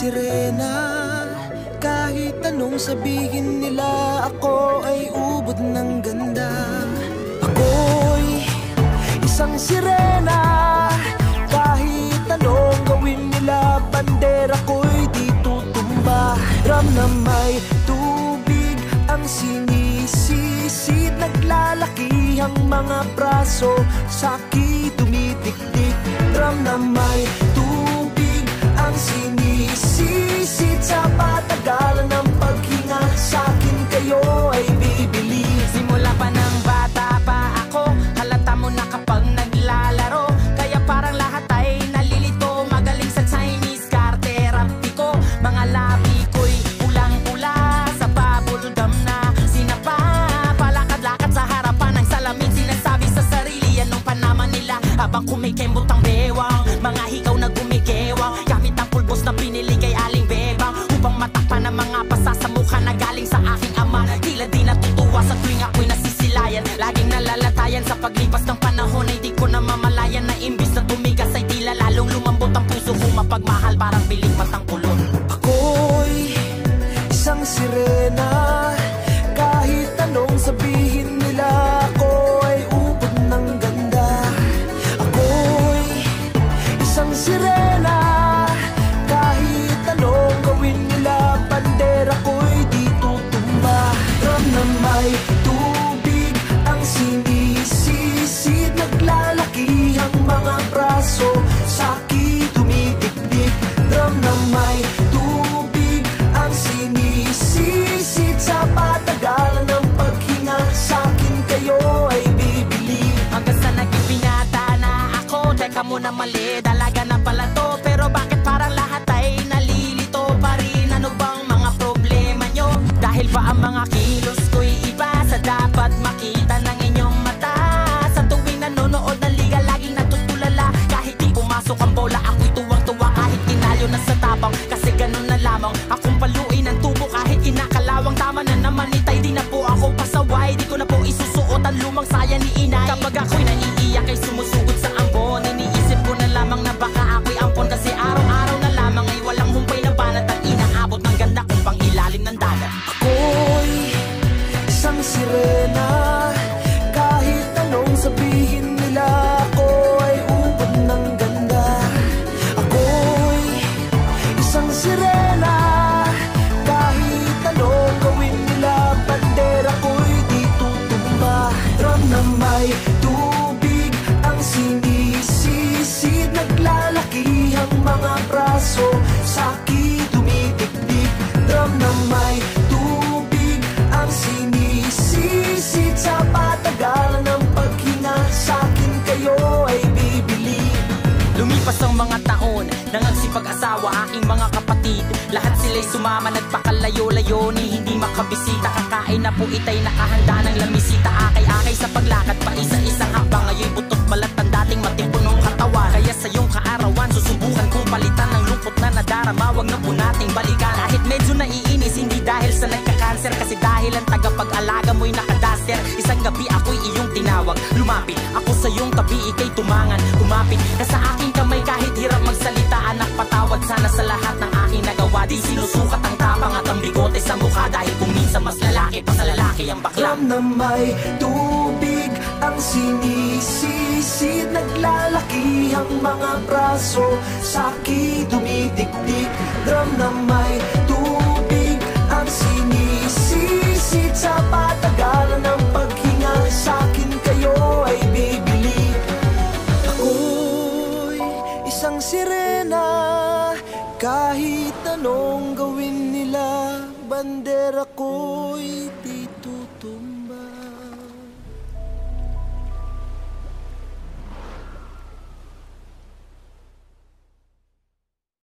sirena. Kahit anong sabihin nila Ako ay ubod ng ganda. Ako'y isang sirena. Kahit anong gawin nila Bandera ko'y di tutumba. Ram na may tubig ang sinisisid Naglalaki ang mga braso Sa'ki tumitiktik matakpan ang mga pasa sa mukha na galing sa aking ama. Tila di natutuwa sa tuwing ako'y nasisilayan. Laging nalalatayan sa paglipas ng panahon Ay di ko na mamalayan na imbis na tumigas Ay tila lalong lumambot ang puso ko. Mapagmahal parang piling patang kulon. Ako'y isang sirena may tubig. Ang sinisisid Naglalaki ang mga braso. Sa'ki tumitiktik Drum na may tubig. Ang sinisisid Sa patagalan ng paghinga. Kayo ay bibili. Hanggang sa naging na ako Teka muna mali, dalaga ako'y ampon Kasi araw-araw na lamang ay walang humpay na banat Ang inaabot ng ganda kung pang ilalim ng dagat. Ako'y isang sirena Kahit anong sabihin nila Ako ay ubod ng ganda. Ako'y isang sirena braso Sa'ki tumitiktik. Drum na may tubig ang sinisisid Sa patagalan ng paghinga Sa'kin kayo ay bibili. Lumipas ang mga taon Nang agsipag-asawa aking mga kapatid. Lahat sila'y sumama nagpakalayo-layo Ni hindi makabisita. Kakain na po itay nakahanda ng lamisita. Akay-akay sa paglakad pa isa-isang hakbang Ngayon butot balat ang dating matipunong katawan. Kaya sa iyong kaarawan susubukan kong palitan Ng nadarama Huwag na po nating balikan. Kahit medyo naiinis hindi dahil sa nagka-cancer. Kasi dahil ang tagapag-alaga mo'y nakadaster. Isang gabi ako'y iyong tinawag. Lumapit ako sa iyong tabi ikay tumangan. Kumapit ka sa aking kamay kahit hirap magsalita. Anak patawad sana sa lahat ng aking nagawa. Di sinusukat ang tapang at ang bigote sa mukha. Dahil kung minsan mas lalaki pa sa lalaki ang bakla. Drum na may tubig ang sinisisid Naglalaki ang mga braso. Sa'ki tumitiktik Drum na may tubig. Ang sinisisid Sa patagalan ng paghinga. Sa'kin kayo ay bibili. Ako'y isang sirena. Kahit anong gawin nila Bandera ko'y